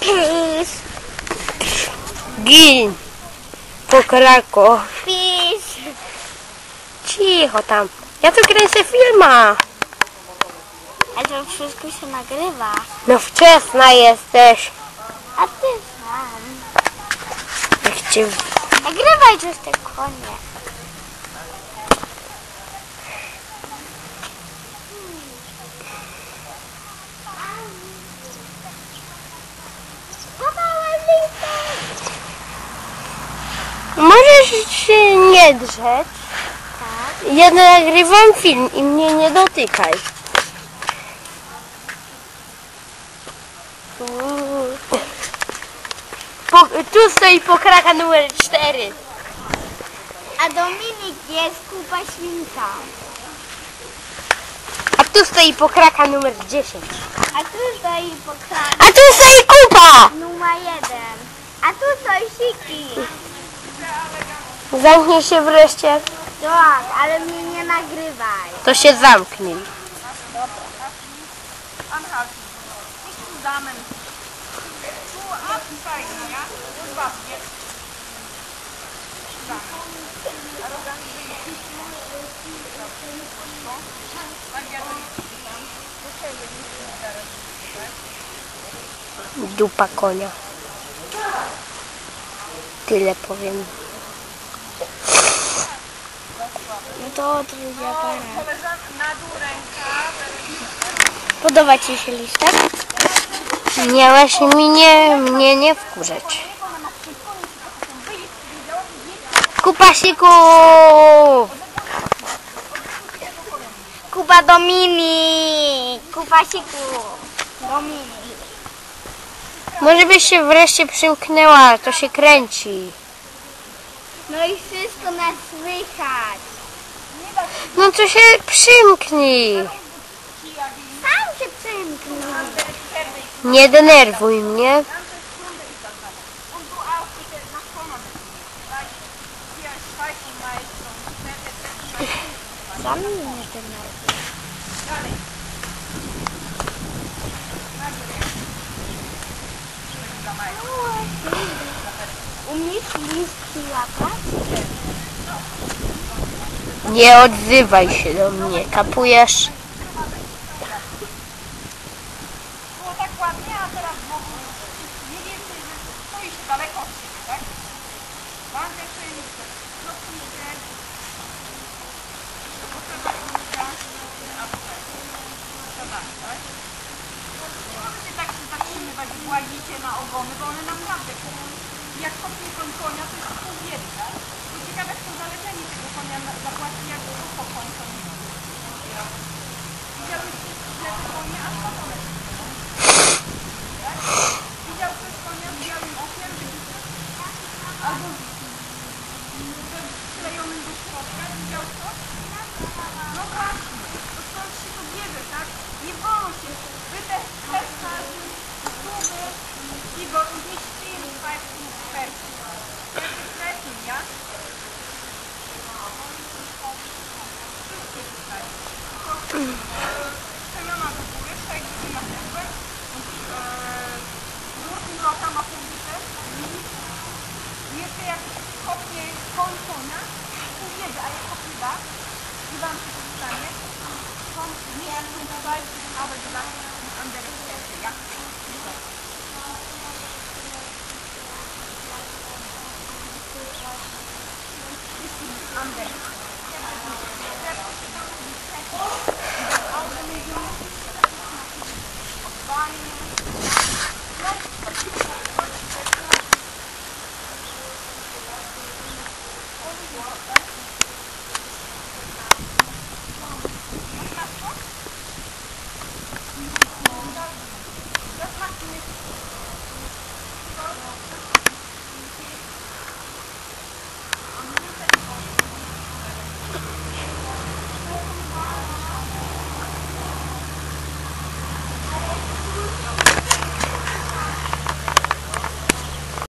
Pis. Gin. Pokrako. Pis. Cicho tam. Ja tu kręcę filma. A to wszystko się nagrywa. No wczesna jesteś. A ty sam. Jak cię... Nagrywaj już te konie. Się nie drzeć. Tak. Ja nagrywam film i mnie nie dotykaj. Po, tu stoi pokraka numer 4. A Dominik jest kupa świnka. A tu stoi pokraka numer 10. A tu stoi pokrak A tu stoi kupa! numer jeden. A tu stoi siki. Zamknij się wreszcie. Tak, ale mnie nie nagrywaj. To się zamknij. Dupa konia. Tyle powiem. No to drugi aparat. Podoba Ci się listek? Miałaś mi nie, mnie nie wkurzać. Kupasików! Kuba Dominik. Kuba siku. Dominik. Może byś się wreszcie przymknęła, to się kręci. No i wszystko nas słychać. No to się przymknij. Sam się przymknij. Nie denerwuj mnie. Sam mnie denerwuje. Umiesz listki łapać? Nie odzywaj się do mnie, kapujesz? Było tak ładnie, a teraz więcej, że daleko od siebie, tak? A tak? Możecie tak się zatrzymywać, gładzicie na ogony, bo one naprawdę, jak kopnie konia, to jest pół tak? Ciekawe, kto zalecenie tego konia zapłaci, jak to koń to nie Widziałeś ślepy konie, aż na dole tak? Widział ktoś konia z białym okiem? Albo z sklejonym do środka? Widział ktoś? No właśnie, to stąd się to bierze, tak? Nie wolno się, wy te testa, próby, Igor, und nicht stehen, bei Fersen. Fersen, pójdzie I jeszcze jak kopnie koń konia, to wiedzie, a jak kopnie dach, i wam się to stanie, kommt nicht zum Zweig, aber die Last ist an der Stelle, ja? An Das macht nichts.